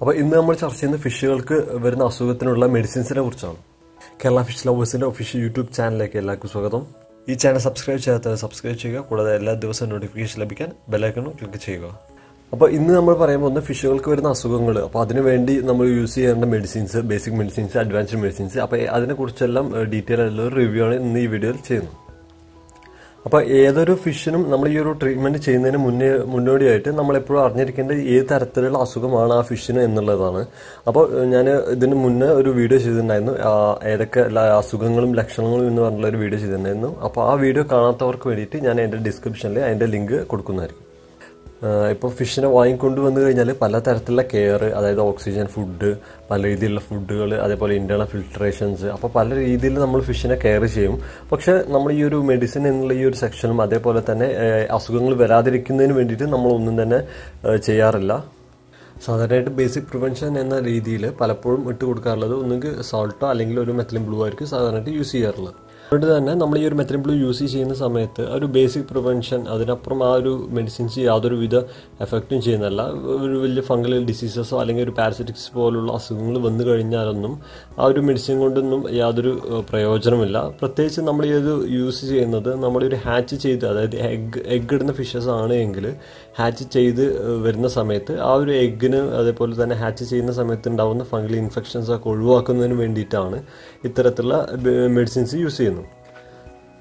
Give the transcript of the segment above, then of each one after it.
അപ്പോൾ ഇന്ന് നമ്മൾ ചർച്ച ചെയ്യുന്ന ഫിഷുകൾക്ക് വരുന്ന അസുഖത്തിനുള്ള മെഡിസിൻസിനെ കുറിച്ചാണ്. കേരള ഫിഷ് ലവേഴ്സിന്റെ ഒഫീഷ്യൽ യൂട്യൂബ് ചാനലിലേക്ക് എല്ലാവർക്കും സ്വാഗതം. ഈ ചാനൽ സബ്സ്ക്രൈബ് ചെയ്യാത്തവർ സബ്സ്ക്രൈബ് ചെയ്യുക കൂടാതെ എല്ലാ ദിവസവും നോട്ടിഫിക്കേഷൻ ലഭിക്കാൻ ബെല്ലൈക്കണും ക്ലിക്ക് ചെയ്യുക. അപ്പോൾ ഇന്ന് നമ്മൾ പറയാൻ പോകുന്ന ഫിഷുകൾക്ക് വരുന്ന അസുഖങ്ങൾ. അപ്പോൾ അതിനു വേണ്ടി നമ്മൾ യൂസ് ചെയ്യേണ്ട medicines basic medicines advanced medicines അപ്പോൾ അതിനെക്കുറിച്ചെല്ലാം ഡീറ്റെയിൽ ആയിട്ടുള്ള റിവ്യൂ ആണ് ഇന്ന് ഈ വീഡിയോയിൽ ചെയ്യുന്നത്. അപ്പോൾ ഏതൊരു ഫിഷിനും നമ്മൾ ഈ ഒരു ട്രീറ്റ്മെന്റ് ചെയ്യുന്നതിന് മുന്നേ മുന്നോടിയായിട്ട് നമ്മൾ എപ്പോഴും അറിഞ്ഞിരിക്കേണ്ട ഏത് തരത്തിലുള്ള അസുഖമാണ് ആ ഫിഷിന് എന്നുള്ളതാണ്. അപ്പോൾ ഞാൻ ഇതിന് മുന്നേ ഒരു വീഡിയോ ചെയ്തിട്ടുണ്ടായിരുന്നു. ഏതൊക്കെ അസുഖങ്ങളും ലക്ഷണങ്ങളും എന്ന് പറഞ്ഞുള്ള ഒരു വീഡിയോ ചെയ്തിട്ടുണ്ടായിരുന്നു. അപ്പോൾ ആ വീഡിയോ കാണാത്തവർക്ക് വേണ്ടിയിട്ട് ഞാൻ എന്റെ ഡിസ്ക്രിപ്ഷനിൽ അതിന്റെ ലിങ്ക് കൊടുക്കുന്നതായിരിക്കും. ഇപ്പോൾ ഫിഷിനെ വാങ്ങിക്കൊണ്ട് വന്നു കഴിഞ്ഞാൽ പല തരത്തിലുള്ള കെയർ അതായത് ഓക്സിജൻ ഫുഡ് പല രീതിയിലുള്ള ഫുഡുകൾ അതേപോലെ ഇന്റേണൽ ഫിൽട്രേഷൻസ് അപ്പോൾ പല രീതിയിൽ നമ്മൾ ഫിഷിനെ കെയർ ചെയ്യും. പക്ഷേ നമ്മൾ ഈ ഒരു മെഡിസിൻ എന്നുള്ള ഈ ഒരു സെക്ഷനും അതേപോലെ തന്നെ അസുഖങ്ങൾ വരാതിരിക്കുന്നതിന് വേണ്ടിയിട്ട് നമ്മളൊന്നും തന്നെ ചെയ്യാറില്ല. സാധാരണയായിട്ട് ബേസിക് പ്രിവെൻഷൻ എന്ന രീതിയിൽ പലപ്പോഴും ഇട്ട് കൊടുക്കാറുള്ളത് ഒന്നുകിൽ സോൾട്ടോ അല്ലെങ്കിൽ ഒരു മെത്തലിൻ ബ്ലൂ ആയിരിക്കും സാധാരണയായിട്ട് യൂസ് ചെയ്യാറുള്ളത്. അതുകൊണ്ട് തന്നെ നമ്മൾ ഈ ഒരു മെത്തലിൻ ബ്ലൂ യൂസ് ചെയ്യുന്ന സമയത്ത് ഒരു ബേസിക് പ്രിവെൻഷൻ അതിനപ്പുറം ആ ഒരു മെഡിസിൻസ് യാതൊരുവിധ എഫക്റ്റും ചെയ്യുന്നതല്ല. ഒരു വലിയ ഫംഗൽ ഡിസീസസോ അല്ലെങ്കിൽ ഒരു പാരസിറ്റിക്സ് പോലുള്ള അസുഖങ്ങൾ വന്നു കഴിഞ്ഞാലൊന്നും ആ ഒരു മെഡിസിൻ കൊണ്ടൊന്നും യാതൊരു പ്രയോജനമില്ല പ്രത്യേകിച്ച് നമ്മൾ ഈ ഒരു യൂസ് ചെയ്യുന്നത് നമ്മളൊരു ഹാച്ച് ചെയ്ത് അതായത് എഗ് എഗ് ഇടുന്ന ഫിഷസ് ആണ് എങ്കിൽ ഹാച്ച് ചെയ്ത് വരുന്ന സമയത്ത് ആ ഒരു എഗ്ഗിന് അതേപോലെ തന്നെ ഹാച്ച് ചെയ്യുന്ന സമയത്ത് ഉണ്ടാകുന്ന ഫംഗൽ ഇൻഫെക്ഷൻസ് ഒക്കെ ഒഴിവാക്കുന്നതിന് വേണ്ടിയിട്ടാണ് ഇത്തരത്തിലുള്ള മെഡിസിൻസ് യൂസ് ചെയ്യുന്നത്.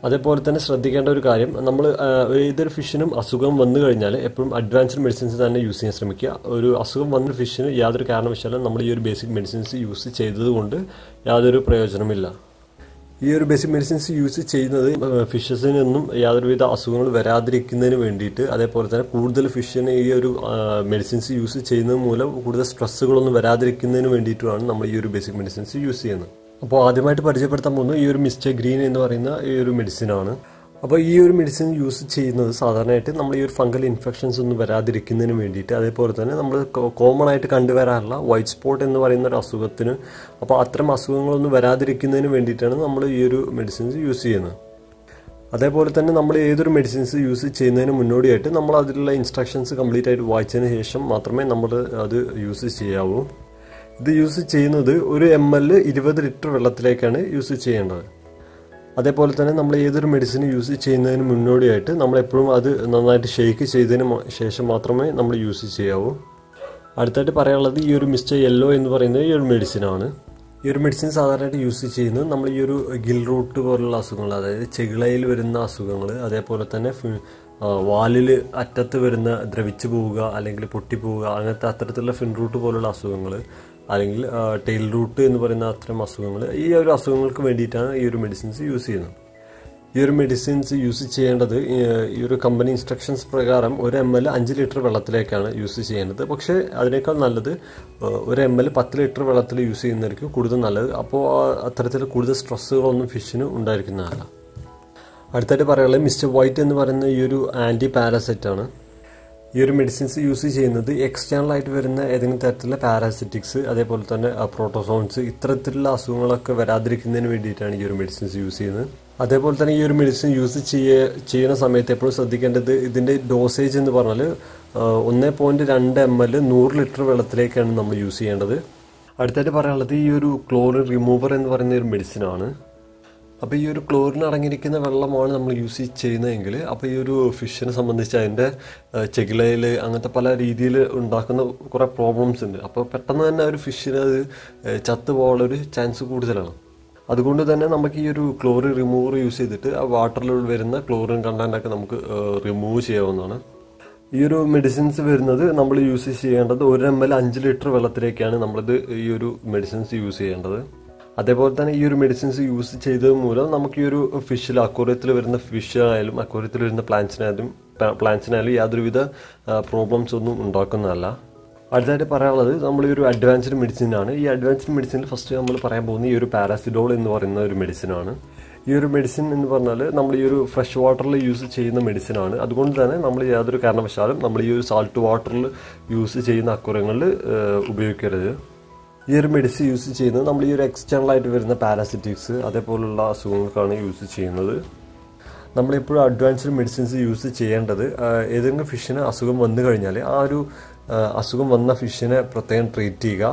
അതേപോലെ തന്നെ ശ്രദ്ധിക്കേണ്ട ഒരു കാര്യം നമ്മൾ ഏതൊരു ഫിഷിനും അസുഖം വന്നു കഴിഞ്ഞാൽ എപ്പോഴും അഡ്വാൻസ്ഡ് മെഡിസിൻസ് തന്നെ യൂസ് ചെയ്യാൻ ശ്രമിക്കുക. ഒരു അസുഖം വന്ന ഫിഷിന് യാതൊരു കാരണവശാലും നമ്മൾ ഈ ഒരു ബേസിക് മെഡിസിൻസ് യൂസ് ചെയ്തതുകൊണ്ട് യാതൊരു പ്രയോജനമില്ല ഈ ഒരു ബേസിക് മെഡിസിൻസ് യൂസ് ചെയ്യുന്നത് ഫിഷസിനൊന്നും യാതൊരുവിധ അസുഖങ്ങൾ വരാതിരിക്കുന്നതിന് വേണ്ടിയിട്ട് അതേപോലെ തന്നെ കൂടുതൽ ഫിഷിന് ഈ ഒരു മെഡിസിൻസ് യൂസ് ചെയ്യുന്നത് മൂലം കൂടുതൽ സ്ട്രെസ്സുകളൊന്നും വരാതിരിക്കുന്നതിന് വേണ്ടിയിട്ടുമാണ് നമ്മൾ ഈ ഒരു ബേസിക് മെഡിസിൻസ് യൂസ് ചെയ്യുന്നത്. അപ്പോൾ ആദ്യമായിട്ട് പരിചയപ്പെടുത്താൻ പോകുന്നത് ഈ ഒരു മിസ്റ്റർ ഗ്രീൻ എന്ന് പറയുന്ന ഈ ഒരു മെഡിസിൻ ആണ് അപ്പോൾ ഈ ഒരു മെഡിസിൻ യൂസ് ചെയ്യുന്നത് സാധാരണയായിട്ട് നമ്മൾ ഈ ഒരു ഫംഗൽ ഇൻഫെക്ഷൻസ് ഒന്നും വരാതിരിക്കുന്നതിന് വേണ്ടിയിട്ട് അതേപോലെ തന്നെ നമ്മൾ കോമൺ ആയിട്ട് കണ്ടുവരാറുള്ള വൈറ്റ് സ്പോട്ട് എന്ന് പറയുന്ന ഒരു അസുഖത്തിന് അപ്പോൾ അത്തരം അസുഖങ്ങളൊന്നും വരാതിരിക്കുന്നതിന് വേണ്ടിയിട്ടാണ് നമ്മൾ ഈ ഒരു മെഡിസിൻസ് യൂസ് ചെയ്യുന്നത്. അതേപോലെ തന്നെ നമ്മൾ ഏതൊരു മെഡിസിൻസ് യൂസ് ചെയ്യുന്നതിന് മുന്നോടിയായിട്ട് നമ്മൾ അതിലുള്ള ഇൻസ്ട്രക്ഷൻസ് കംപ്ലീറ്റ് ആയിട്ട് വായിച്ചതിന് ശേഷം മാത്രമേ നമ്മൾ അത് യൂസ് ചെയ്യാവൂ. ഇത് യൂസ് ചെയ്യുന്നത് ഒരു എം എൽ ഇരുപത് ലിറ്റർ വെള്ളത്തിലേക്കാണ് യൂസ് ചെയ്യേണ്ടത്. അതേപോലെ തന്നെ നമ്മൾ ഏതൊരു മെഡിസിൻ യൂസ് ചെയ്യുന്നതിന് മുന്നോടിയായിട്ട് നമ്മളെപ്പോഴും അത് നന്നായിട്ട് ഷെയ്ക്ക് ചെയ്തതിന് ശേഷം മാത്രമേ നമ്മൾ യൂസ് ചെയ്യാവൂ. അടുത്തായിട്ട് പറയാനുള്ളത് ഈ ഒരു മിസ്റ്റർ യെല്ലോ എന്ന് പറയുന്നത് ഈ ഒരു മെഡിസിനാണ് ഈ ഒരു മെഡിസിൻ സാധാരണയായിട്ട് യൂസ് ചെയ്യുന്നത് നമ്മൾ ഈ ഒരു ഗിൽ റൂട്ട് പോലുള്ള അസുഖങ്ങൾ അതായത് ചെകിളയിൽ വരുന്ന അസുഖങ്ങൾ അതേപോലെ തന്നെ വാലിൽ അറ്റത്ത് വരുന്ന ദ്രവിച്ചു പോവുക അല്ലെങ്കിൽ പൊട്ടിപ്പോവുക അങ്ങനത്തെ അത്തരത്തിലുള്ള ഫിൻ റൂട്ട് പോലുള്ള അസുഖങ്ങൾ അല്ലെങ്കിൽ ടെയിൽ റൂട്ട് എന്ന് പറയുന്ന അത്തരം അസുഖങ്ങൾ ഈ ഒരു അസുഖങ്ങൾക്ക് വേണ്ടിയിട്ടാണ് ഈ ഒരു മെഡിസിൻസ് യൂസ് ചെയ്യുന്നത്. ഈ ഒരു മെഡിസിൻസ് യൂസ് ചെയ്യേണ്ടത് ഈ ഒരു കമ്പനി ഇൻസ്ട്രക്ഷൻസ് പ്രകാരം ഒരു എം എൽ അഞ്ച് ലിറ്റർ വെള്ളത്തിലേക്കാണ് യൂസ് ചെയ്യേണ്ടത്. പക്ഷേ അതിനേക്കാൾ നല്ലത് ഒരു എം എൽ പത്ത് ലിറ്റർ വെള്ളത്തിൽ യൂസ് ചെയ്യുന്നതായിരിക്കും കൂടുതൽ നല്ലത്. അപ്പോൾ അത്തരത്തിൽ കൂടുതൽ സ്ട്രെസ്സുകളൊന്നും ഫിഷിന് ഉണ്ടായിരിക്കുന്നതല്ല. അടുത്തായിട്ട് പറയാനുള്ളത് മിസ്റ്റർ വൈറ്റ് എന്ന് പറയുന്ന ഈ ഒരു ആന്റി പാരസൈറ്റ് ആണ്. ഈ ഒരു മെഡിസിൻസ് യൂസ് ചെയ്യുന്നത് എക്സ്റ്റേണൽ ആയിട്ട് വരുന്ന ഏതെങ്കിലും തരത്തിലുള്ള പാരാസിറ്റിക്സ് അതേപോലെ തന്നെ പ്രോട്ടോസോൺസ് ഇത്തരത്തിലുള്ള അസുഖങ്ങളൊക്കെ വരാതിരിക്കുന്നതിന് വേണ്ടിയിട്ടാണ് ഈ ഒരു മെഡിസിൻസ് യൂസ് ചെയ്യുന്നത്. അതേപോലെ തന്നെ ഈ ഒരു മെഡിസിൻ യൂസ് ചെയ്യ ചെയ്യുന്ന സമയത്ത് എപ്പോഴും ശ്രദ്ധിക്കേണ്ടത് ഇതിന്റെ ഡോസേജ് എന്ന് പറഞ്ഞാൽ ഒന്ന് പോയിന്റ് രണ്ട് എം എൽ നൂറ് ലിറ്റർ വെള്ളത്തിലേക്കാണ് നമ്മൾ യൂസ് ചെയ്യേണ്ടത്. അടുത്തായിട്ട് പറയാനുള്ളത് ഈ ഒരു ക്ലോറിൻ റിമൂവർ എന്ന് പറയുന്ന ഒരു മെഡിസിനാണ് അപ്പോൾ ഈ ഒരു ക്ലോറിൻ അടങ്ങിയിരിക്കുന്ന വെള്ളമാണ് നമ്മൾ യൂസ് ചെയ്യുന്നതെങ്കിൽ അപ്പോൾ ഈ ഒരു ഫിഷിനെ സംബന്ധിച്ച് അതിന്റെ ചെകിളയിൽ അങ്ങനത്തെ പല രീതിയിൽ ഉണ്ടാക്കുന്ന കുറേ പ്രോബ്ലംസ് ഉണ്ട്. അപ്പോൾ പെട്ടെന്ന് തന്നെ ഒരു ഫിഷിന് അത് ചത്തു പോകാനുള്ളൊരു ചാൻസ് കൂടുതലാണ്. അതുകൊണ്ട് തന്നെ നമുക്ക് ഈ ഒരു ക്ലോറിൻ റിമൂവർ യൂസ് ചെയ്തിട്ട് ആ വാട്ടറിൽ വരുന്ന ക്ലോറിൻ കണ്ടന്റൊക്കെ നമുക്ക് റിമൂവ് ചെയ്യാവുന്നതാണ്. ഈ ഒരു മെഡിസിൻസ് വരുന്നത് നമ്മൾ യൂസ് ചെയ്യേണ്ടത് ഒരു എം എൽ അഞ്ച് ലിറ്റർ വെള്ളത്തിലേക്കാണ് നമ്മളിത് ഈ ഒരു മെഡിസിൻസ് യൂസ് ചെയ്യേണ്ടത്. അതേപോലെ തന്നെ ഈ ഒരു മെഡിസിൻസ് യൂസ് ചെയ്തത് മൂലം നമുക്ക് ഈ ഒരു ഫിഷിൽ അക്വോറിയത്തിൽ വരുന്ന ഫിഷ് ആയാലും അക്വറിയത്തിൽ വരുന്ന പ്ലാന്റ്സിനായാലും പ്ലാന്റ്സിനായാലും യാതൊരുവിധ പ്രോബ്ലംസ് ഒന്നും ഉണ്ടാക്കുന്നതല്ല. അടുത്തായിട്ട് പറയാനുള്ളത് നമ്മൾ ഈ ഒരു അഡ്വാൻസ്ഡ് മെഡിസിൻ ആണ്. ഈ അഡ്വാൻസ്ഡ് മെഡിസിനിൽ ഫസ്റ്റ് നമ്മൾ പറയാൻ പോകുന്ന ഈ ഒരു പാരാസിഡോൾ എന്ന് പറയുന്ന ഒരു മെഡിസിൻ ആണ്. ഈ ഒരു മെഡിസിൻ എന്ന് പറഞ്ഞാൽ നമ്മൾ ഈ ഒരു ഫ്രഷ് വാട്ടറിൽ യൂസ് ചെയ്യുന്ന മെഡിസിൻ ആണ്. അതുകൊണ്ട് തന്നെ നമ്മൾ യാതൊരു കാരണവശാലും നമ്മൾ ഈ ഒരു സാൾട്ട് വാട്ടറിൽ യൂസ് ചെയ്യുന്ന അക്കുറങ്ങളിൽ ഉപയോഗിക്കരുത്. ഈ ഒരു മെഡിസിൻ യൂസ് ചെയ്യുന്നത് നമ്മൾ ഈ ഒരു എക്സ്റ്റേണൽ ആയിട്ട് വരുന്ന പാരാസിറ്റിക്സ് അതേപോലുള്ള അസുഖങ്ങൾക്കാണ് യൂസ് ചെയ്യുന്നത്. നമ്മളിപ്പോഴും അഡ്വാൻസ്ഡ് മെഡിസിൻസ് യൂസ് ചെയ്യേണ്ടത് ഏതെങ്കിലും ഫിഷിന് അസുഖം വന്നു കഴിഞ്ഞാൽ ആ ഒരു അസുഖം വന്ന ഫിഷിനെ പ്രത്യേകം ട്രീറ്റ് ചെയ്യുക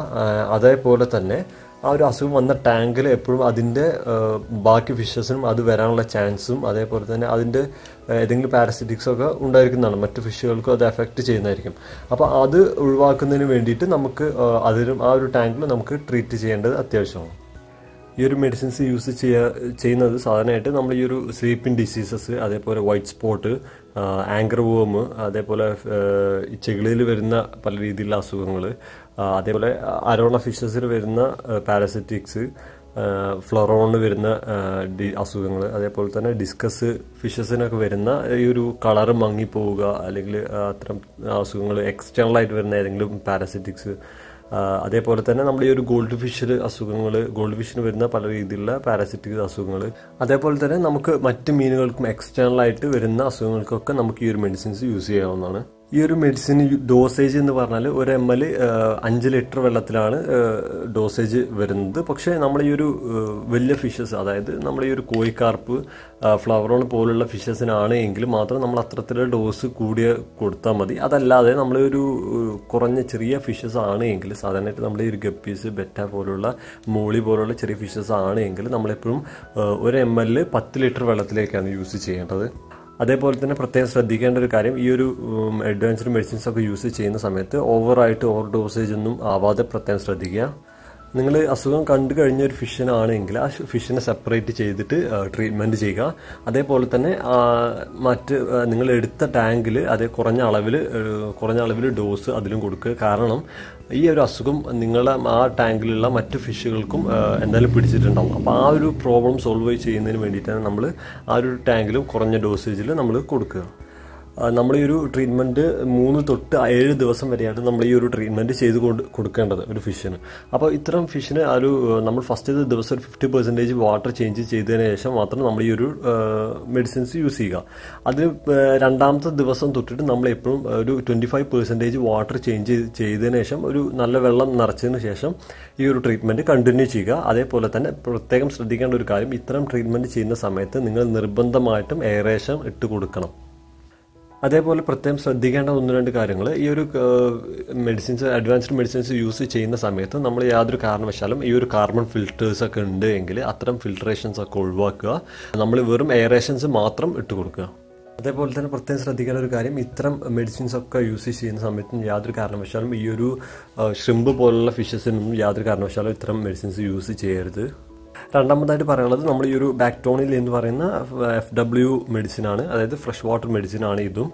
അതേപോലെ തന്നെ ആ ഒരു അസുഖം വന്ന ടാങ്കിൽ എപ്പോഴും അതിന്റെ ബാക്കി ഫിഷസിനും അത് വരാനുള്ള ചാൻസും അതേപോലെ തന്നെ അതിന്റെ ഏതെങ്കിലും പാരസിറ്റിക്സൊക്കെ ഉണ്ടായിരിക്കുന്നതാണ്. മറ്റു ഫിഷുകൾക്കും അത് എഫക്റ്റ് ചെയ്യുന്നതായിരിക്കും. അപ്പോൾ അത് ഒഴിവാക്കുന്നതിന് വേണ്ടിയിട്ട് നമുക്ക് അതിലും ആ ഒരു ടാങ്കിൽ നമുക്ക് ട്രീറ്റ് ചെയ്യേണ്ടത് അത്യാവശ്യമാണ്. ഈ ഒരു മെഡിസിൻസ് യൂസ് ചെയ്യാ ചെയ്യുന്നത് സാധാരണയായിട്ട് നമ്മൾ ഈ ഒരു സ്ലീപ്പിംഗ് ഡിസീസസ് അതേപോലെ വൈറ്റ് സ്പോട്ട് ആങ്കർ വോം അതേപോലെ ചെകിളിയിൽ വരുന്ന പല രീതിയിലുള്ള അസുഖങ്ങൾ അതേപോലെ അരോണ ഫിഷസിൽ വരുന്ന പാരസിറ്റിക്സ് ഫ്ലറോണിന് വരുന്ന ഡി അസുഖങ്ങൾ അതേപോലെ തന്നെ ഡിസ്കസ് ഫിഷസിനൊക്കെ വരുന്ന ഈ ഒരു കളർ മങ്ങിപ്പോവുക അല്ലെങ്കിൽ അത്തരം അസുഖങ്ങൾ എക്സ്റ്റേണൽ ആയിട്ട് വരുന്ന ഏതെങ്കിലും പാരസിറ്റിക്സ് അതേപോലെ തന്നെ നമ്മൾ ഈ ഒരു ഗോൾഡ് ഫിഷിൽ അസുഖങ്ങൾ ഗോൾഡ് ഫിഷിന് വരുന്ന പല രീതിയിലുള്ള പാരസിറ്റിക് അസുഖങ്ങൾ അതേപോലെ തന്നെ നമുക്ക് മറ്റ് മീനുകൾക്കും എക്സ്റ്റേണലായിട്ട് വരുന്ന അസുഖങ്ങൾക്കൊക്കെ നമുക്ക് ഈ ഒരു മെഡിസിൻസ് യൂസ് ചെയ്യാവുന്നതാണ്. ഈ ഒരു മെഡിസിൻ ഡോസേജ് എന്ന് പറഞ്ഞാൽ ഒരു എം എൽ അഞ്ച് ലിറ്റർ വെള്ളത്തിലാണ് ഡോസേജ് വരുന്നത്. പക്ഷേ നമ്മൾ ഈ ഒരു വലിയ ഫിഷസ് അതായത് നമ്മൾ ഈ ഒരു കോഴിക്കാർപ്പ് ഫ്ലവറോൺ പോലുള്ള ഫിഷസിനാണ് എങ്കിൽ മാത്രം നമ്മൾ അത്തരത്തിലുള്ള ഡോസ് കൂടിയ കൊടുത്താൽ മതി. അതല്ലാതെ നമ്മൾ ഒരു കുറഞ്ഞ ചെറിയ ഫിഷസ് ആണ് എങ്കിൽ സാധാരണയായിട്ട് നമ്മൾ ഈ ഒരു ഗപ്പീസ് ബെറ്റ പോലുള്ള മൂളി പോലുള്ള ചെറിയ ഫിഷസ് ആണ് എങ്കിൽ നമ്മളെപ്പോഴും ഒരു എം എൽ പത്ത് ലിറ്റർ വെള്ളത്തിലേക്കാണ് യൂസ് ചെയ്യേണ്ടത്. അതേപോലെ തന്നെ പ്രത്യേകം ശ്രദ്ധിക്കേണ്ട ഒരു കാര്യം ഈ ഒരു അഡ്വാൻസ്ഡ് മെഡിസിൻസ് ഒക്കെ യൂസ് ചെയ്യുന്ന സമയത്ത് ഓവറായിട്ട് ഓവർ ഡോസേജ് ഒന്നും ആവാതെ പ്രത്യേകം ശ്രദ്ധിക്കുക. നിങ്ങൾ അസുഖം കണ്ടു കഴിഞ്ഞ ഒരു ഫിഷിനാണെങ്കിൽ ആ ഫിഷിനെ സെപ്പറേറ്റ് ചെയ്തിട്ട് ട്രീറ്റ്മെന്റ് ചെയ്യുക. അതേപോലെ തന്നെ മറ്റ് നിങ്ങൾ എടുത്ത ടാങ്കിൽ അതേ കുറഞ്ഞ അളവിൽ കുറഞ്ഞ അളവിൽ ഡോസ് അതിലും കൊടുക്കുക. കാരണം ഈ ഒരു അസുഖം നിങ്ങളെ ആ ടാങ്കിലുള്ള മറ്റ് ഫിഷുകൾക്കും എന്തായാലും പിടിച്ചിട്ടുണ്ടാവും. അപ്പോൾ ആ ഒരു പ്രോബ്ലം സോൾവ് ചെയ്യുന്നതിന് വേണ്ടിയിട്ടാണ് നമ്മൾ ആ ഒരു ടാങ്കിലും കുറഞ്ഞ ഡോസേജിൽ നമ്മൾ കൊടുക്കുക. നമ്മൾ ഈ ഒരു ട്രീറ്റ്മെന്റ് മൂന്ന് തൊട്ട് ഏഴ് ദിവസം വരെയാണ് നമ്മൾ ഈ ഒരു ട്രീറ്റ്മെന്റ് ചെയ്ത് കൊണ്ട് കൊടുക്കേണ്ടത് ഒരു ഫിഷിന് അപ്പോൾ ഇത്തരം ഫിഷിന് ആ ഒരു നമ്മൾ ഫസ്റ്റ് ദിവസം ഒരു ഫിഫ്റ്റി പെർസെന്റേജ് വാട്ടർ ചേഞ്ച് ചെയ്തതിന് ശേഷം മാത്രം നമ്മൾ ഈ ഒരു മെഡിസിൻസ് യൂസ് ചെയ്യുക. അത് രണ്ടാമത്തെ ദിവസം തൊട്ടിട്ട് നമ്മൾ എപ്പോഴും ഒരു twenty five percentage water change ചെയ്തതിന് ശേഷം ഒരു നല്ല വെള്ളം നിറച്ചതിന് ശേഷം ഈ ഒരു ട്രീറ്റ്മെന്റ് കണ്ടിന്യൂ ചെയ്യുക. അതേപോലെ തന്നെ പ്രത്യേകം ശ്രദ്ധിക്കേണ്ട ഒരു കാര്യം ഇത്തരം ട്രീറ്റ്മെന്റ് ചെയ്യുന്ന സമയത്ത് നിങ്ങൾ നിർബന്ധമായിട്ടും എയറേഷൻ ഇട്ട് കൊടുക്കണം. അതേപോലെ പ്രത്യേകം ശ്രദ്ധിക്കേണ്ട ഒന്ന് രണ്ട് കാര്യങ്ങൾ ഈ ഒരു മെഡിസിൻസ് അഡ്വാൻസ്ഡ് മെഡിസിൻസ് യൂസ് ചെയ്യുന്ന സമയത്ത് നമ്മൾ യാതൊരു കാരണവശാലും ഈ ഒരു കാർബൺ ഫിൽറ്റേഴ്സ് ഒക്കെ ഉണ്ട് എങ്കിൽ അത്തരം ഫിൽട്രേഷൻസ് ഒക്കെ ഒഴിവാക്കുക. നമ്മൾ വെറും എയറേഷൻസ് മാത്രം ഇട്ട് കൊടുക്കുക. അതേപോലെ തന്നെ പ്രത്യേകം ശ്രദ്ധിക്കേണ്ട ഒരു കാര്യം ഇത്തരം മെഡിസിൻസ് ഒക്കെ യൂസ് ചെയ്യുന്ന സമയത്ത് യാതൊരു കാരണവശാലും ഈ ഒരു ഷ്രിമ്പ് പോലുള്ള ഫിഷസിനൊന്നും യാതൊരു കാരണവശാലും ഇത്തരം മെഡിസിൻസ് യൂസ് ചെയ്യരുത്. രണ്ടാമതായിട്ട് പറയാനുള്ളത് നമ്മൾ ഈ ഒരു ബാക്ടോണിൽ എന്ന് പറയുന്ന എഫ് ഡബ്ല്യു മെഡിസിൻ ആണ്. അതായത് ഫ്രഷ് വാട്ടർ മെഡിസിൻ ആണ് ഇതും.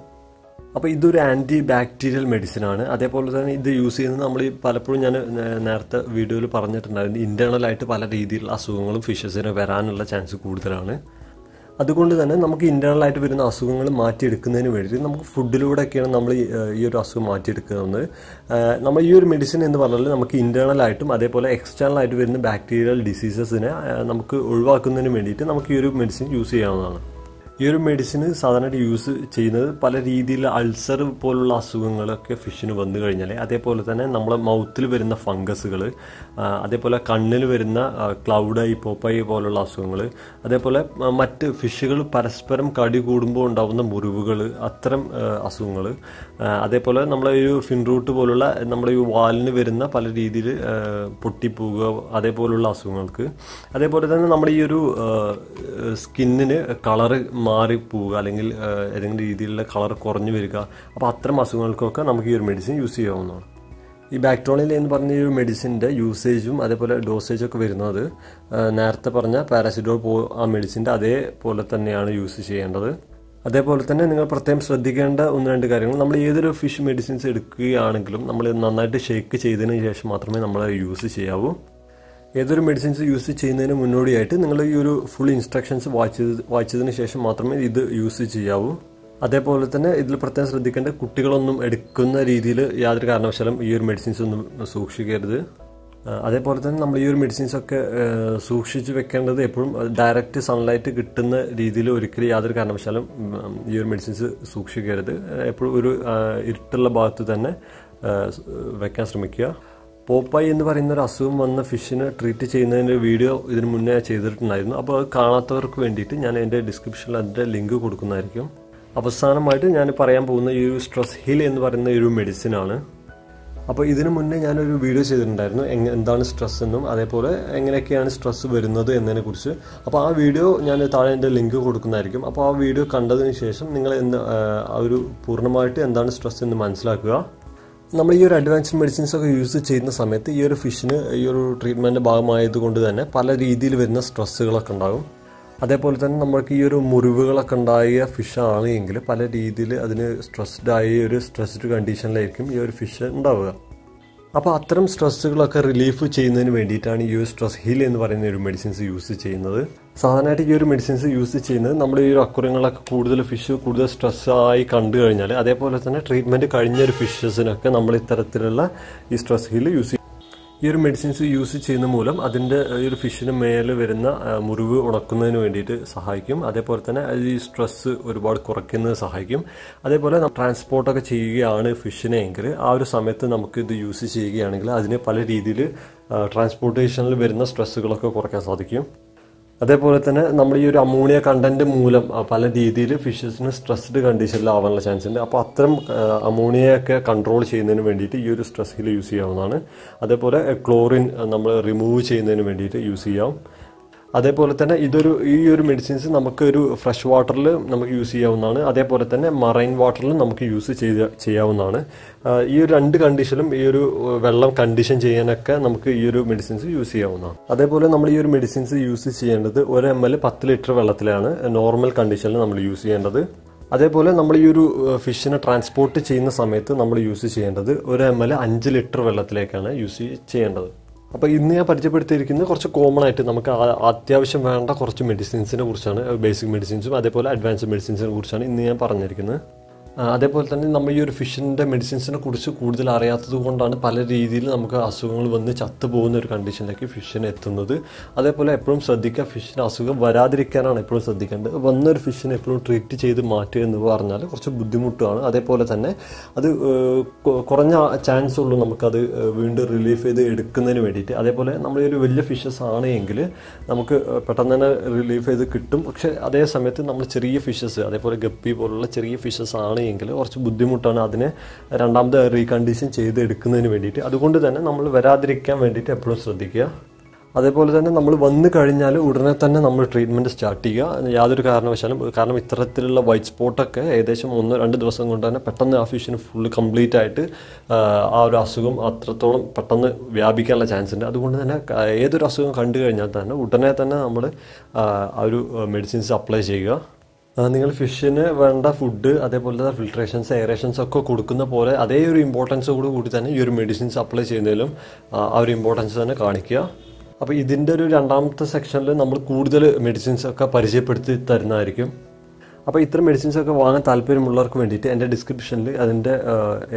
അപ്പോൾ ഇതൊരു ആന്റി ബാക്ടീരിയൽ മെഡിസിൻ ആണ്. അതേപോലെ തന്നെ ഇത് യൂസ് ചെയ്യുന്നത് നമ്മൾ പലപ്പോഴും ഞാൻ നേരത്തെ വീഡിയോയിൽ പറഞ്ഞിട്ടുണ്ടായിരുന്നു. ഇന്റേണൽ ആയിട്ട് പല രീതിയിലുള്ള അസുഖങ്ങളും ഫിഷസിന് വരാനുള്ള ചാൻസ് കൂടുതലാണ്. അതുകൊണ്ട് തന്നെ നമുക്ക് ഇന്റേണൽ ആയിട്ട് വരുന്ന അസുഖങ്ങൾ മാറ്റിയെടുക്കുന്നതിന് വേണ്ടി നമുക്ക് ഫുഡിലൂടെയൊക്കെയാണ് നമ്മൾ ഈ, ഒരു അസുഖം മാറ്റിയെടുക്കുന്നത്. നമ്മൾ ഈ ഒരു മെഡിസിൻ എന്ന് പറഞ്ഞാൽ നമുക്ക് ഇന്റേണൽ ആയിട്ടും അതേപോലെ എക്സ്റ്റേണൽ ആയിട്ട് വരുന്ന ബാക്ടീരിയൽ ഡിസീസസിനെ നമുക്ക് ഒഴിവാക്കുന്നതിന് വേണ്ടിയിട്ട് നമുക്ക് ഈ ഒരു മെഡിസിൻ യൂസ് ചെയ്യാവുന്നതാണ്. ഈ ഒരു മെഡിസിന് സാധാരണയായിട്ട് യൂസ് ചെയ്യുന്നത് പല രീതിയിൽ അൾസർ പോലുള്ള അസുഖങ്ങളൊക്കെ ഫിഷിന് വന്നു കഴിഞ്ഞാൽ അതേപോലെ തന്നെ നമ്മളെ മൗത്തിൽ വരുന്ന ഫംഗസുകൾ അതേപോലെ കണ്ണിൽ വരുന്ന ക്ലൗഡായി പോപ്പായി പോലുള്ള അസുഖങ്ങൾ അതേപോലെ മറ്റ് ഫിഷുകൾ പരസ്പരം കടി കൂടുമ്പോൾ ഉണ്ടാകുന്ന മുറിവുകൾ അത്തരം അസുഖങ്ങൾ അതേപോലെ നമ്മളെ ഒരു ഫിൻറൂട്ട് പോലുള്ള നമ്മുടെ ഈ വാലിന് വരുന്ന പല രീതിയിൽ പൊട്ടിപ്പോവുക അതേപോലുള്ള അസുഖങ്ങൾക്ക്. അതേപോലെ തന്നെ നമ്മുടെ ഈ ഒരു സ്കിന്നിന് കളറ് മാറിപ്പോവുക അല്ലെങ്കിൽ ഏതെങ്കിലും രീതിയിലുള്ള കളർ കുറഞ്ഞു വരിക അപ്പോൾ അത്തരം അസുഖങ്ങൾക്കൊക്കെ നമുക്ക് ഈ ഒരു മെഡിസിൻ യൂസ് ചെയ്യാവുന്നതാണ്. ഈ ബാക്ടോണിയൽ എന്ന് പറഞ്ഞ ഒരു മെഡിസിന്റെ യൂസേജും അതേപോലെ ഡോസേജും ഒക്കെ വരുന്നത് നേരത്തെ പറഞ്ഞ പാരാസിറ്റോൾ പോ ആ മെഡിസിന്റെ അതേപോലെ തന്നെയാണ് യൂസ് ചെയ്യേണ്ടത്. അതേപോലെ തന്നെ നിങ്ങൾ പ്രത്യേകം ശ്രദ്ധിക്കേണ്ട ഒന്ന് രണ്ട് കാര്യങ്ങൾ. നമ്മൾ ഏതൊരു ഫിഷ് മെഡിസിൻസ് എടുക്കുകയാണെങ്കിലും നമ്മൾ നന്നായിട്ട് ഷേക്ക് ചെയ്തതിന് ശേഷം മാത്രമേ നമ്മൾ യൂസ് ചെയ്യാവൂ. ഏതൊരു മെഡിസിൻസ് യൂസ് ചെയ്യുന്നതിന് മുന്നോടിയായിട്ട് നിങ്ങൾ ഈ ഒരു ഫുൾ ഇൻസ്ട്രക്ഷൻസ് വായിച്ചത് വായിച്ചതിന് ശേഷം മാത്രമേ ഇത് യൂസ് ചെയ്യാവൂ. അതേപോലെ തന്നെ ഇതിൽ പ്രത്യേകം ശ്രദ്ധിക്കേണ്ട കുട്ടികളൊന്നും എടുക്കുന്ന രീതിയിൽ യാതൊരു കാരണവശാലും ഈ ഒരു മെഡിസിൻസ് ഒന്നും സൂക്ഷിക്കരുത്. അതേപോലെ തന്നെ നമ്മൾ ഈ ഒരു മെഡിസിൻസ് ഒക്കെ സൂക്ഷിച്ച് വെക്കേണ്ടത് എപ്പോഴും ഡയറക്റ്റ് സൺലൈറ്റ് കിട്ടുന്ന രീതിയിൽ ഒരിക്കലും യാതൊരു കാരണവശാലും ഈ ഒരു മെഡിസിൻസ് സൂക്ഷിക്കരുത്. എപ്പോഴും ഒരു ഇരുട്ടുള്ള ഭാഗത്ത് തന്നെ വെക്കാൻ ശ്രമിക്കുക. പോപ്പായി എന്ന് പറയുന്ന ഒരു അസുഖം വന്ന ഫിഷിനെ ട്രീറ്റ് ചെയ്യുന്നതിന്റെ വീഡിയോ ഇതിന് മുന്നേ ചെയ്തിട്ടുണ്ടായിരുന്നു. അപ്പോൾ അത് കാണാത്തവർക്ക് വേണ്ടിയിട്ട് ഞാൻ എന്റെ ഡിസ്ക്രിപ്ഷനിൽ അതിന്റെ ലിങ്ക് കൊടുക്കുന്നതായിരിക്കും. അവസാനമായിട്ട് ഞാൻ പറയാൻ പോകുന്ന ഈ ഒരു സ്ട്രെസ് ഹിൽ എന്ന് പറയുന്ന ഒരു മെഡിസിൻ ആണ്. അപ്പോൾ ഇതിനു മുന്നേ ഞാനൊരു വീഡിയോ ചെയ്തിട്ടുണ്ടായിരുന്നു. എന്താണ് സ്ട്രെസ് എന്നും അതേപോലെ എങ്ങനെയൊക്കെയാണ് സ്ട്രെസ് വരുന്നത് എന്നതിനെക്കുറിച്ച് അപ്പോൾ ആ വീഡിയോ ഞാൻ താഴെ എന്റെ ലിങ്ക് കൊടുക്കുന്നതായിരിക്കും. അപ്പോൾ ആ വീഡിയോ കണ്ടതിന് ശേഷം നിങ്ങൾ എന്ത് ഒരു പൂർണമായിട്ട് എന്താണ് സ്ട്രെസ് എന്ന് മനസ്സിലാക്കുക. നമ്മൾ ഈ ഒരു അഡ്വാൻസ്ഡ് മെഡിസിൻസ് ഒക്കെ യൂസ് ചെയ്യുന്ന സമയത്ത് ഈ ഒരു ഫിഷിന് ഈ ഒരു ട്രീറ്റ്മെന്റിന്റെ ഭാഗമായതുകൊണ്ട് തന്നെ പല രീതിയിൽ വരുന്ന സ്ട്രെസ്സുകളൊക്കെ ഉണ്ടാകും. അതേപോലെ തന്നെ നമ്മൾക്ക് ഈ ഒരു മുറിവുകളൊക്കെ ഉണ്ടായ ഫിഷാണ് എങ്കിൽ പല രീതിയിൽ അതിന് സ്ട്രെസ്ഡ് ആയ ഒരു സ്ട്രെസ്ഡ് കണ്ടീഷനിലായിരിക്കും ഈ ഒരു ഫിഷ് ഉണ്ടാവുക. അപ്പോൾ അത്തരം സ്ട്രെസ്സുകളൊക്കെ റിലീഫ് ചെയ്യുന്നതിന് വേണ്ടിയിട്ടാണ് ഈ ഒരു സ്ട്രെസ് ഹീൽ എന്ന് പറയുന്ന ഒരു മെഡിസിൻസ് യൂസ് ചെയ്യുന്നത്. സാധാരണയായിട്ട് ഈ ഒരു മെഡിസിൻസ് യൂസ് ചെയ്യുന്നത് നമ്മൾ ഈ ഒരു അക്കുറങ്ങളൊക്കെ കൂടുതൽ ഫിഷ് കൂടുതൽ സ്ട്രെസ് ആയി കണ്ടു കഴിഞ്ഞാൽ അതേപോലെ തന്നെ ട്രീറ്റ്മെന്റ് കഴിഞ്ഞ ഒരു ഫിഷസിനൊക്കെ നമ്മൾ ഇത്തരത്തിലുള്ള ഈ സ്ട്രെസ് ഹീൽ യൂസ് ചെയ്യും ഈ ഒരു മെഡിസിൻസ് യൂസ് ചെയ്യുന്ന മൂലം അതിന്റെ ഈ ഒരു ഫിഷിന് മേലെ വരുന്ന മുറിവ് ഉണക്കുന്നതിന് വേണ്ടിയിട്ട് സഹായിക്കും. അതേപോലെ തന്നെ അത് ഈ സ്ട്രെസ് ഒരുപാട് കുറയ്ക്കുന്നത് സഹായിക്കും. അതേപോലെ ട്രാൻസ്പോർട്ടൊക്കെ ചെയ്യുകയാണ് ഫിഷിനെ എങ്കിൽ ആ ഒരു സമയത്ത് നമുക്ക് ഇത് യൂസ് ചെയ്യുകയാണെങ്കിൽ അതിന് പല രീതിയിൽ ട്രാൻസ്പോർട്ടേഷനിൽ വരുന്ന സ്ട്രെസ്സുകളൊക്കെ കുറയ്ക്കാൻ സാധിക്കും. അതേപോലെ തന്നെ നമ്മൾ ഈ ഒരു അമോണിയ കണ്ടന്റ് മൂലം പല രീതിയിൽ ഫിഷസിന് സ്ട്രെസ്ഡ് കണ്ടീഷനിലാവാനുള്ള ചാൻസ് ഉണ്ട്. അപ്പോൾ അത്തരം അമോണിയയൊക്കെ കൺട്രോൾ ചെയ്യുന്നതിന് വേണ്ടിയിട്ട് ഈ ഒരു സ്ട്രെസ് ഹീൽ യൂസ് ചെയ്യാവുന്നതാണ്. അതേപോലെ ക്ലോറിൻ നമ്മൾ റിമൂവ് ചെയ്യുന്നതിന് വേണ്ടിയിട്ട് യൂസ് ചെയ്യാം. അതേപോലെ തന്നെ ഇതൊരു ഈ ഒരു മെഡിസിൻസ് നമുക്ക് ഒരു ഫ്രഷ് വാട്ടറിൽ നമുക്ക് യൂസ് ചെയ്യാവുന്നതാണ്. അതേപോലെ തന്നെ മറൈൻ വാട്ടറിലും നമുക്ക് യൂസ് ചെയ്ത് ചെയ്യാവുന്നതാണ്. ഈ ഒരു രണ്ട് കണ്ടീഷനിലും ഈ ഒരു വെള്ളം കണ്ടീഷൻ ചെയ്യാനൊക്കെ നമുക്ക് ഈ ഒരു മെഡിസിൻസ് യൂസ് ചെയ്യാവുന്നതാണ്. അതേപോലെ നമ്മൾ ഈ ഒരു മെഡിസിൻസ് യൂസ് ചെയ്യേണ്ടത് ഒരു എം എൽ പത്ത് ലിറ്റർ വെള്ളത്തിലാണ് നോർമൽ കണ്ടീഷനിൽ നമ്മൾ യൂസ് ചെയ്യേണ്ടത്. അതേപോലെ നമ്മൾ ഈ ഒരു ഫിഷിനെ ട്രാൻസ്പോർട്ട് ചെയ്യുന്ന സമയത്ത് നമ്മൾ യൂസ് ചെയ്യേണ്ടത് ഒരു എം എൽ അഞ്ച് ലിറ്റർ വെള്ളത്തിലേക്കാണ് യൂസ് ചെയ്യേണ്ടത്. അപ്പോൾ ഇന്ന് ഞാൻ പരിചയപ്പെടുത്തിയിരിക്കുന്നത് കുറച്ച് കോമൺ ആയിട്ട് നമുക്ക് അത്യാവശ്യം വേണ്ട കുറച്ച് മെഡിസിൻസിനെ കുറിച്ചാണ് ബേസിക് മെഡിസിൻസും അതേപോലെ അഡ്വാൻസ്ഡ് മെഡിസിൻസിനെ കുറിച്ചാണ് ഇന്ന് ഞാൻ പറഞ്ഞിരിക്കുന്നത്. അതേപോലെ തന്നെ നമ്മൾ ഈ ഒരു ഫിഷിന്റെ മെഡിസിൻസിനെ കുറിച്ച് കൂടുതൽ അറിയാത്തത് കൊണ്ടാണ് പല രീതിയിൽ നമുക്ക് അസുഖങ്ങൾ വന്ന് ചത്തുപോകുന്ന ഒരു കണ്ടീഷനിലേക്ക് ഫിഷിന് എത്തുന്നത്. അതേപോലെ എപ്പോഴും ശ്രദ്ധിക്കുക ഫിഷിന് അസുഖം വരാതിരിക്കാനാണ് എപ്പോഴും ശ്രദ്ധിക്കേണ്ടത്. വന്നൊരു ഫിഷിനെ എപ്പോഴും ട്രീറ്റ് ചെയ്ത് മാറ്റുക എന്ന് പറഞ്ഞാൽ കുറച്ച് ബുദ്ധിമുട്ടാണ് അതേപോലെ തന്നെ അത് കുറഞ്ഞ ചാൻസ് ഉള്ളൂ നമുക്കത് വീണ്ടും റിലീഫ് ചെയ്ത് എടുക്കുന്നതിന് വേണ്ടിയിട്ട്. അതേപോലെ ഒരു വലിയ ഫിഷസ് ആണ് എങ്കിൽ നമുക്ക് പെട്ടെന്ന് തന്നെ റിലീഫ് ചെയ്ത് കിട്ടും. പക്ഷേ അതേ സമയത്ത് നമ്മൾ ചെറിയ ഫിഷസ് അതേപോലെ ഗപ്പി പോലുള്ള ചെറിയ ഫിഷസ് ആണ് എങ്കിൽ കുറച്ച് ബുദ്ധിമുട്ടാണ് അതിനെ രണ്ടാമത് റീകണ്ടീഷൻ ചെയ്ത് എടുക്കുന്നതിന് വേണ്ടിയിട്ട്. അതുകൊണ്ട് തന്നെ നമ്മൾ വരാതിരിക്കാൻ വേണ്ടിയിട്ട് എപ്പോഴും ശ്രദ്ധിക്കുക. അതേപോലെ തന്നെ നമ്മൾ വന്നു കഴിഞ്ഞാൽ ഉടനെ തന്നെ നമ്മൾ ട്രീറ്റ്മെന്റ് സ്റ്റാർട്ട് ചെയ്യുക. യാതൊരു കാരണവശാലും കാരണം ഇത്തരത്തിലുള്ള വൈറ്റ് സ്പോട്ടൊക്കെ ഏകദേശം ഒന്നോ രണ്ട് ദിവസം കൊണ്ട് തന്നെ പെട്ടെന്ന് ആ ഫിഷിന് ഫുള്ള് കംപ്ലീറ്റ് ആയിട്ട് ആ ഒരു അസുഖം അത്രത്തോളം പെട്ടെന്ന് വ്യാപിക്കാനുള്ള ചാൻസ് ഉണ്ട്. അതുകൊണ്ട് തന്നെ ഏതൊരു അസുഖം കണ്ടു കഴിഞ്ഞാൽ തന്നെ ഉടനെ തന്നെ നമ്മൾ ആ ഒരു മെഡിസിൻസ് അപ്ലൈ ചെയ്യുക. നിങ്ങൾ ഫിഷിന് വേണ്ട ഫുഡ് അതേപോലെ ഫിൽട്രേഷൻസ് എയറേഷൻസ് ഒക്കെ കൊടുക്കുന്ന പോലെ അതേ ഒരു ഇമ്പോർട്ടൻസ് കൂടി തന്നെ ഈ ഒരു മെഡിസിൻസ് സപ്ലൈ ചെയ്യുന്നതിലും ആ ഒരു ഇമ്പോർട്ടൻസ് തന്നെ കാണിക്കുക. അപ്പോൾ ഇതിന്റെ ഒരു രണ്ടാമത്തെ സെക്ഷനിൽ നമ്മൾ കൂടുതൽ മെഡിസിൻസ് ഒക്കെ പരിചയപ്പെടുത്തി തരുന്നതായിരിക്കും. അപ്പോൾ ഇത്തരം മെഡിസിൻസ് ഒക്കെ വാങ്ങാൻ താല്പര്യമുള്ളവർക്ക് വേണ്ടിയിട്ട് എന്റെ ഡിസ്ക്രിപ്ഷനിൽ അതിന്റെ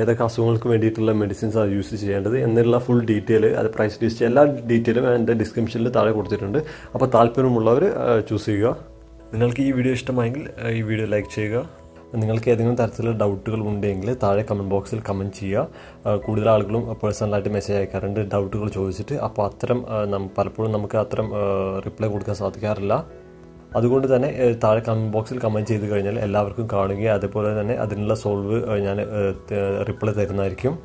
ഏതൊക്കെ അസുഖങ്ങൾക്ക് വേണ്ടിയിട്ടുള്ള മെഡിസിൻസ് ആണ് യൂസ് ചെയ്യേണ്ടത് എന്നുള്ള ഫുൾ ഡീറ്റെയിൽ അത് പ്രൈസ് ലിസ്റ്റ് എല്ലാ ഡീറ്റെയിലും എന്റെ ഡിസ്ക്രിപ്ഷനിൽ താഴെ കൊടുത്തിട്ടുണ്ട്. അപ്പോൾ താല്പര്യമുള്ളവർ ചൂസ് ചെയ്യുക. നിങ്ങൾക്ക് ഈ വീഡിയോ ഇഷ്ടമായെങ്കിൽ ഈ വീഡിയോ ലൈക്ക് ചെയ്യുക. നിങ്ങൾക്ക് ഏതെങ്കിലും തരത്തിലുള്ള ഡൗട്ടുകൾ ഉണ്ടെങ്കിൽ താഴെ കമന്റ് ബോക്സിൽ കമന്റ് ചെയ്യുക. കൂടുതൽ ആളുകളും പേഴ്സണലായിട്ട് മെസ്സേജ് അയക്കാറുണ്ട്. ഡൗട്ടുകൾ ചോദിച്ചിട്ട് അപ്പോൾ അത്തരം പലപ്പോഴും നമുക്ക് അത്തരം റിപ്ലൈ കൊടുക്കാൻ സാധിക്കാറില്ല. അതുകൊണ്ട് തന്നെ താഴെ കമന്റ് ബോക്സിൽ കമന്റ് ചെയ്ത് കഴിഞ്ഞാൽ എല്ലാവർക്കും കാണുകയും അതുപോലെ തന്നെ അതിനുള്ള സോൾവ് ഞാൻ റിപ്ലൈ തരുന്നതായിരിക്കും.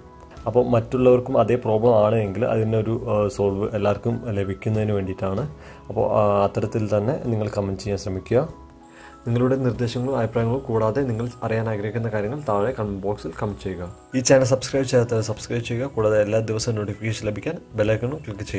അപ്പോൾ മറ്റുള്ളവർക്കും അതേ പ്രോബ്ലം ആണ് എങ്കിൽ അതിനൊരു സോൾവ് എല്ലാവർക്കും ലഭിക്കുന്നതിന് വേണ്ടിയിട്ടാണ്. അപ്പോൾ അത്തരത്തിൽ തന്നെ നിങ്ങൾ കമന്റ് ചെയ്യാൻ ശ്രമിക്കുക. നിങ്ങളുടെ നിർദ്ദേശങ്ങളും അഭിപ്രായങ്ങളും കൂടാതെ നിങ്ങൾ അറിയാൻ ആഗ്രഹിക്കുന്ന കാര്യങ്ങൾ താഴെ കമന്റ് ബോക്സിൽ കമന്റ് ചെയ്യുക. ഈ ചാനൽ സബ്സ്ക്രൈബ് ചെയ്യാത്തവർ സബ്സ്ക്രൈബ് ചെയ്യുക. കൂടാതെ എല്ലാ ദിവസവും നോട്ടിഫിക്കേഷൻ ലഭിക്കാൻ ബെല്ലൈക്കണും ക്ലിക്ക് ചെയ്യുക.